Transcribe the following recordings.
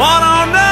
What on earth?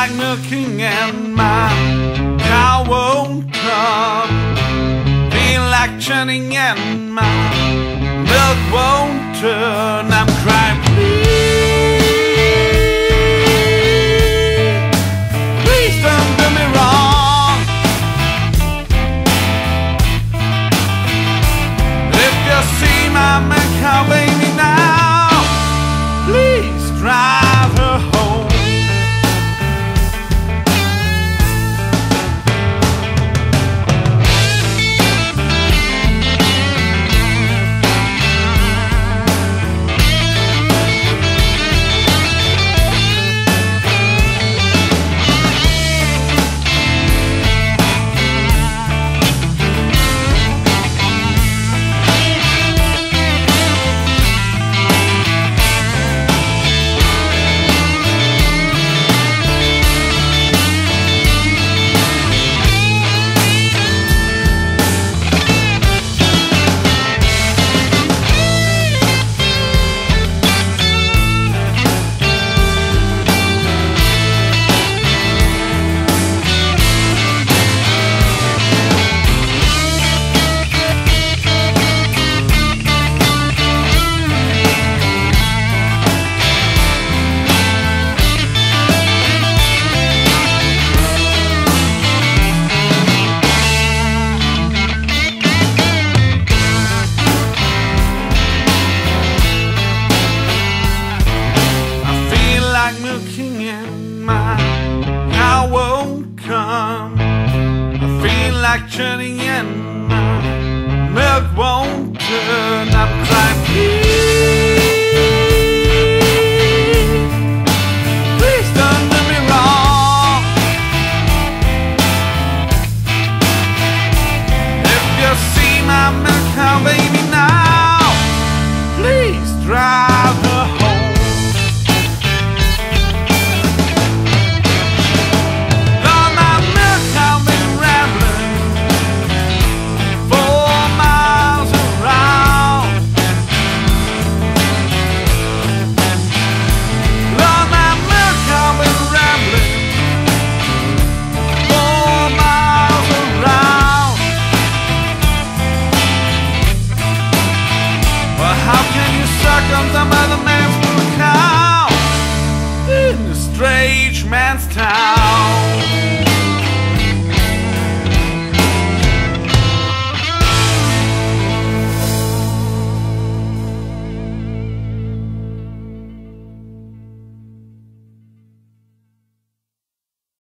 like looking and my cow won't come Feel like churning and my milk won't turn I feel like turning in. My milk won't turn. I'm crying. man's town.